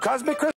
Cosmic Christmas.